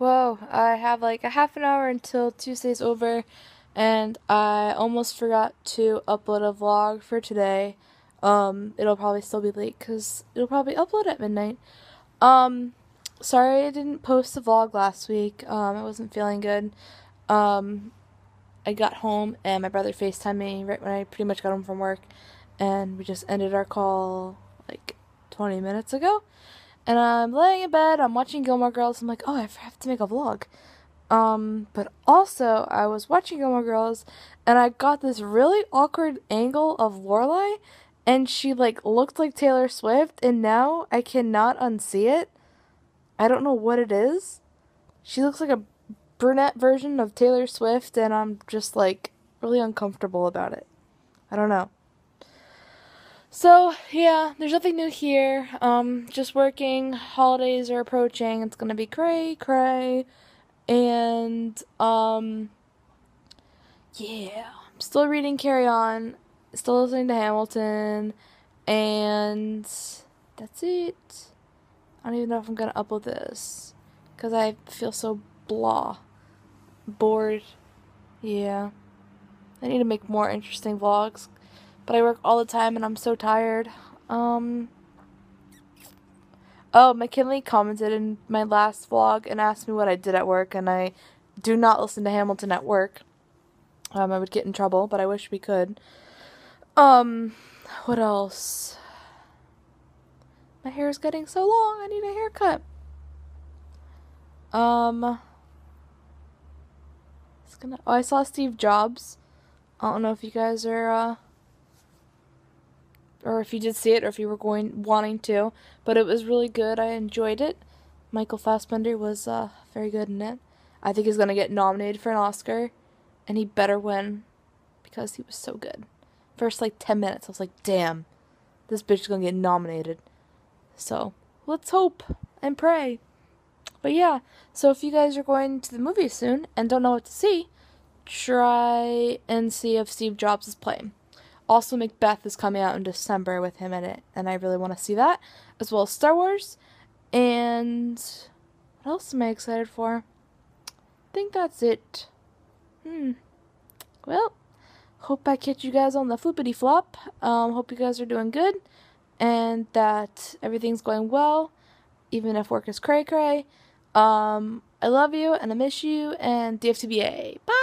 Whoa, I have like a half an hour until Tuesday's over, and I almost forgot to upload a vlog for today. Um, it'll probably still be late because it'll probably upload at midnight. Um, sorry I didn't post the vlog last week. Um, I wasn't feeling good. Um, I got home and my brother FaceTimed me right when I pretty much got home from work, and we just ended our call like 20 minutes ago. And I'm laying in bed, I'm watching Gilmore Girls. I'm like, oh, I have to make a vlog. Um, but also, I was watching Gilmore Girls, and I got this really awkward angle of Lorelai, and she like looked like Taylor Swift, and now I cannot unsee it. I don't know what it is. She looks like a brunette version of Taylor Swift, and I'm just like really uncomfortable about it. I don't know. So, yeah, there's nothing new here. Um, just working. Holidays are approaching. It's gonna be cray cray. And, um, yeah, I'm still reading Carry On, still listening to Hamilton, and that's it. I don't even know if I'm gonna upload this because I feel so blah, bored. Yeah, I need to make more interesting vlogs but I work all the time and I'm so tired. Um. Oh, McKinley commented in my last vlog and asked me what I did at work, and I do not listen to Hamilton at work. Um, I would get in trouble, but I wish we could. Um, what else? My hair is getting so long. I need a haircut. Um, it's gonna. Oh, I saw Steve Jobs. I don't know if you guys are uh, or if you did see it, or if you were going wanting to. But it was really good. I enjoyed it. Michael Fassbender was uh, very good in it. I think he's gonna get nominated for an Oscar, and he better win because he was so good. First like ten minutes, I was like, "Damn, this bitch is gonna get nominated." So let's hope and pray. But yeah, so if you guys are going to the movie soon and don't know what to see, try and see if Steve Jobs is playing. Also, Macbeth is coming out in December with him in it, and I really want to see that, as well as Star Wars. And what else am I excited for? I think that's it. Hmm. Well, hope I catch you guys on the flippity flop. Um, hope you guys are doing good, and that everything's going well, even if work is cray cray. Um, I love you and I miss you, and DFTBA. Bye!